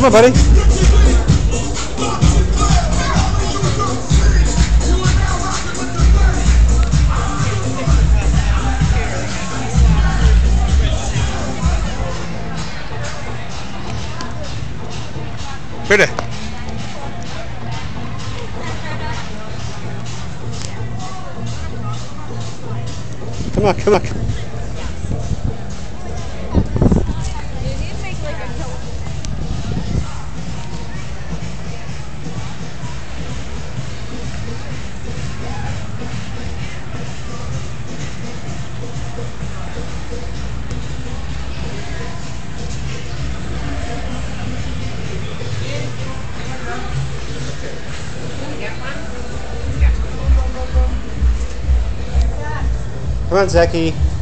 Come on, buddy. There. Come on, come on. come- Come on, Zeki.